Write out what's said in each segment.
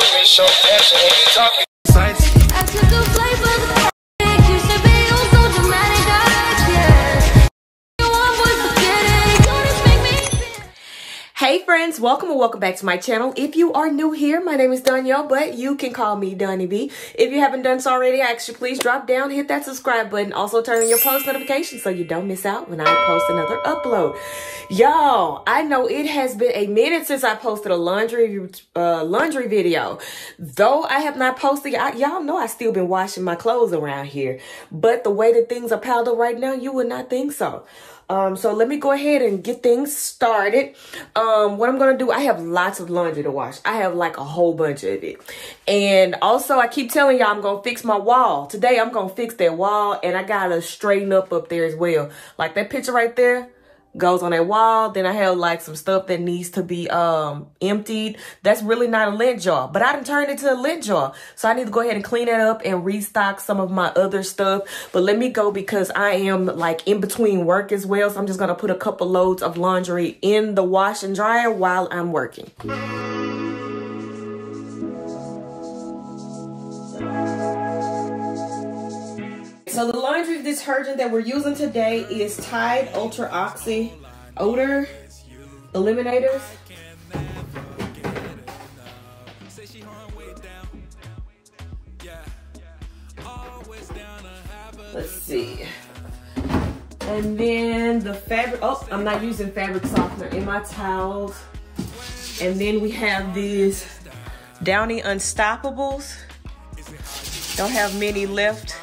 to me, show passion when you talking. Hey friends, welcome and welcome back to my channel. If you are new here, my name is Donyelle, but you can call me DonyB. If you haven't done so already, I ask you please drop down, hit that subscribe button, also turn on your post notifications so you don't miss out when I post another upload. Y'all, I know it has been a minute since I posted a laundry uh, laundry video. Though I have not posted, y'all know I still been washing my clothes around here. But the way that things are piled up right now, you would not think so. Um, so let me go ahead and get things started. Um, what I'm gonna do, I have lots of laundry to wash. I have like a whole bunch of it. And also I keep telling y'all I'm gonna fix my wall. Today I'm gonna fix that wall and I gotta straighten up up there as well. Like that picture right there goes on a wall. Then I have like some stuff that needs to be um emptied. That's really not a lint jar, but I done turned it to a lint jar. So I need to go ahead and clean it up and restock some of my other stuff. But let me go because I am like in between work as well. So I'm just gonna put a couple loads of laundry in the wash and dryer while I'm working. So the laundry detergent that we're using today is Tide Ultra Oxy Odor Eliminators. Let's see. And then the fabric, oh, I'm not using fabric softener in my towels. And then we have these Downy Unstoppables. Don't have many left.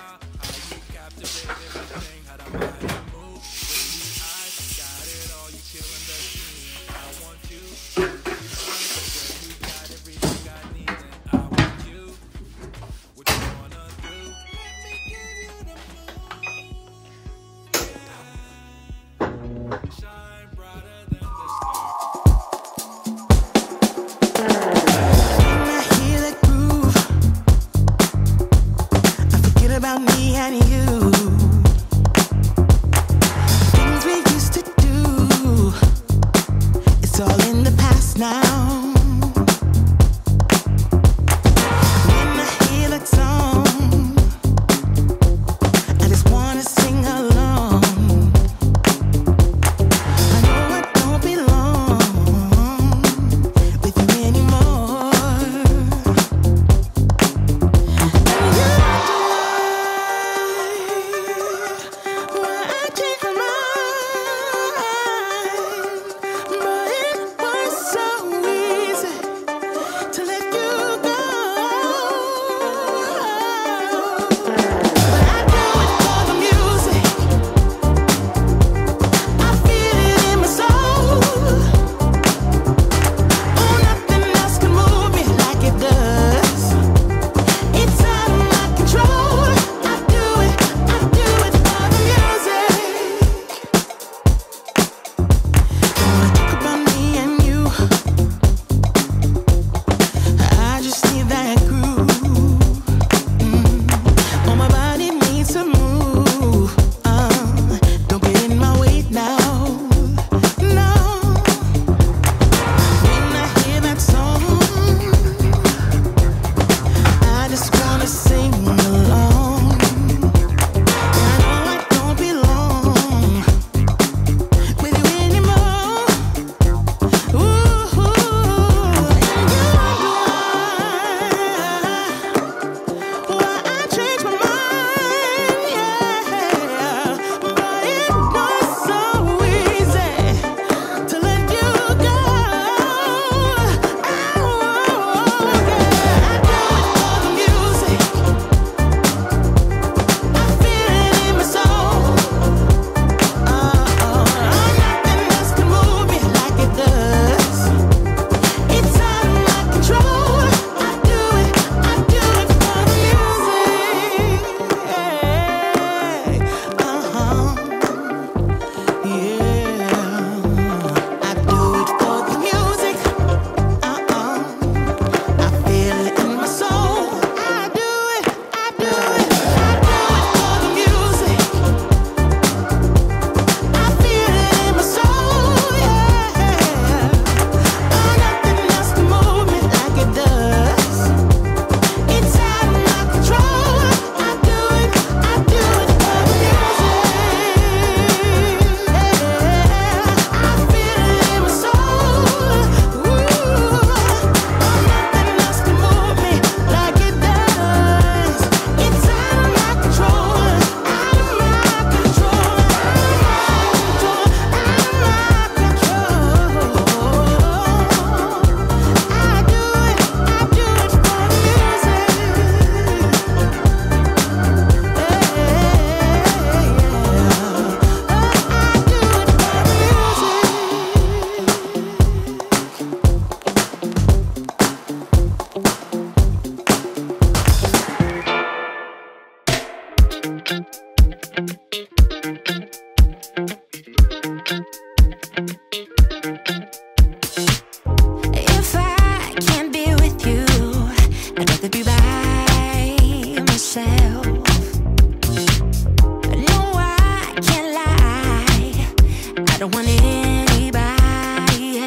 don't want anybody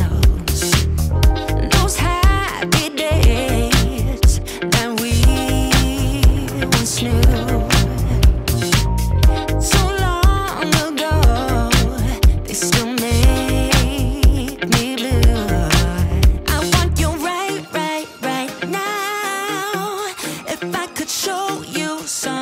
else. Those happy days that we once knew so long ago, they still make me blue. I want you right, right, right now. If I could show you some.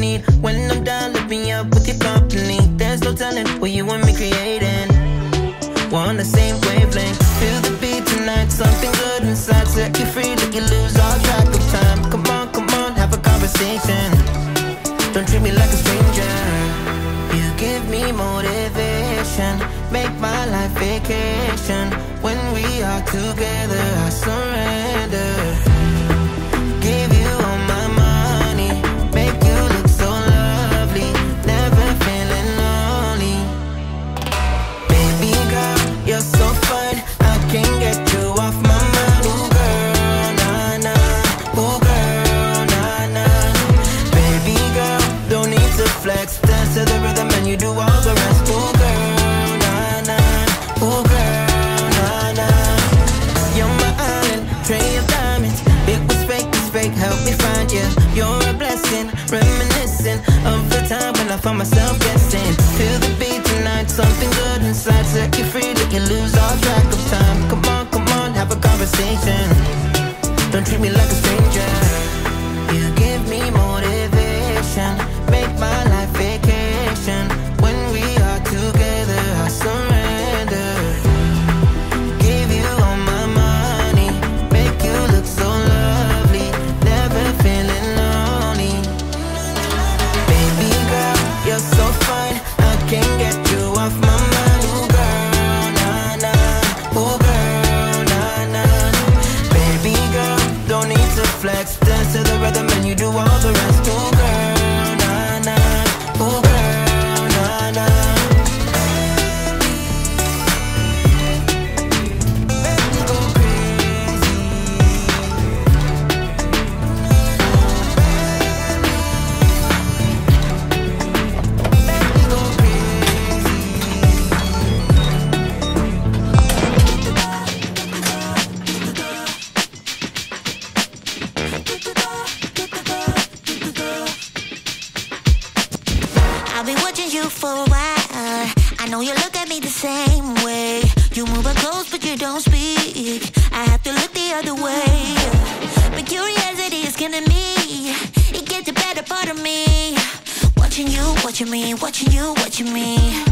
need When I'm down, lift me up with your company There's no telling what you and me creating. We're on the same wavelength. Feel the beat tonight, something good inside. Set you free, let you lose all track of time. Come on, come on, have a conversation. for myself dancing To the beat tonight, something good inside Set you free, let you lose all track of time. Come on, come on, have a conversation. Don't treat me like a stranger. You don't speak. I have to look the other way. But curiosity is killing me. It gets the better part of me. Watching you, watching me, watching you, watching me.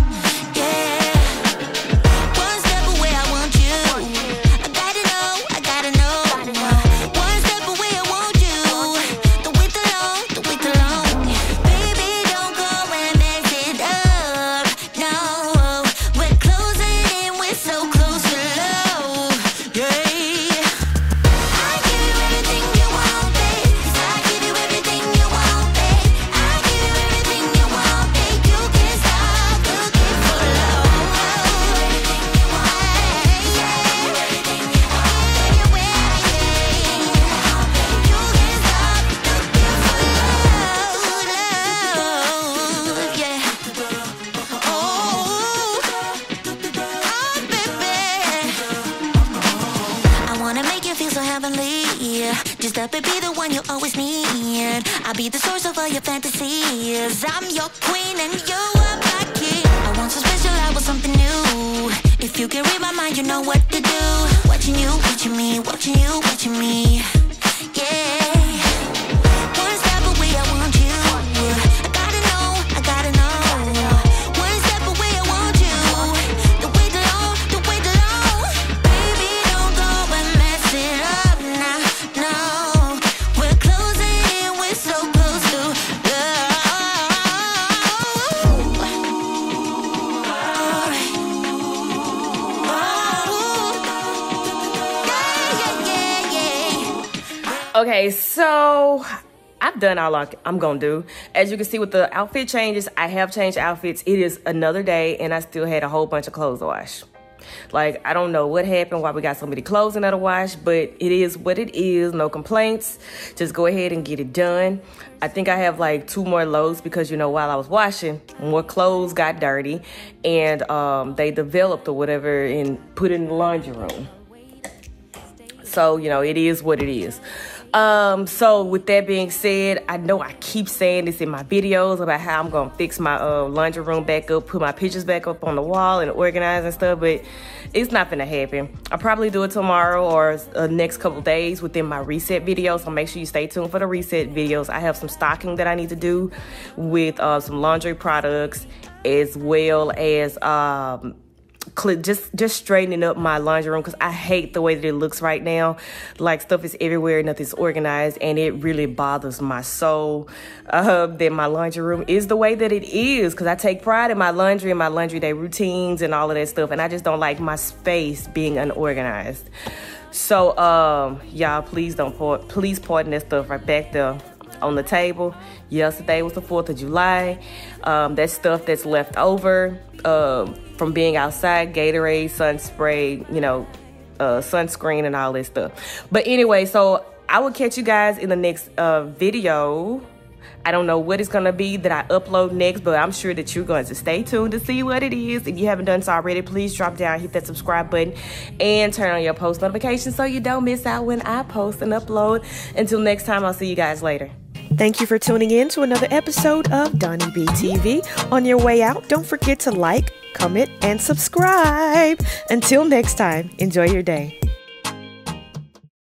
Heavenly. Just let me be the one you always need. I'll be the source of all your fantasies. I'm your queen and you are my king. I want some special, I want something new. If you can read my mind, you know what to do. Watching you, watching me, watching you, watching me. Yeah. Done all I- I'm gonna do. As you can see with the outfit changes, I have changed outfits. It is another day, and I still had a whole bunch of clothes to wash. Like I don't know what happened, why we got so many clothes in to wash, but it is what it is. No complaints. Just go ahead and get it done. I think I have like two more loads because you know while I was washing, more clothes got dirty, and um, they developed or whatever and put in the laundry room. So, you know, it is what it is. Um, so with that being said, I know I keep saying this in my videos about how I'm gonna fix my uh, laundry room back up, put my pictures back up on the wall and organize and stuff, but it's not gonna happen. I'll probably do it tomorrow or uh, next couple days within my reset video. So make sure you stay tuned for the reset videos. I have some stocking that I need to do with uh, some laundry products as well as um just just straightening up my laundry room because I hate the way that it looks right now. Like stuff is everywhere, nothing's organized, and it really bothers my soul uh, that my laundry room is the way that it is. Because I take pride in my laundry and my laundry day routines and all of that stuff, and I just don't like my space being unorganized. So, um, y'all, please don't pour, please pardon that stuff right back there on the table. Yesterday was the 4th of July. Um, that stuff that's left over um, from being outside, Gatorade, sun spray, you know, uh, sunscreen and all this stuff. But anyway, so I will catch you guys in the next uh, video. I don't know what it's gonna be that I upload next, but I'm sure that you're going to stay tuned to see what it is. If you haven't done so already, please drop down, hit that subscribe button, and turn on your post notifications so you don't miss out when I post and upload. Until next time, I'll see you guys later. Thank you for tuning in to another episode of DonyB TV. On your way out, don't forget to like, comment, and subscribe. Until next time, enjoy your day.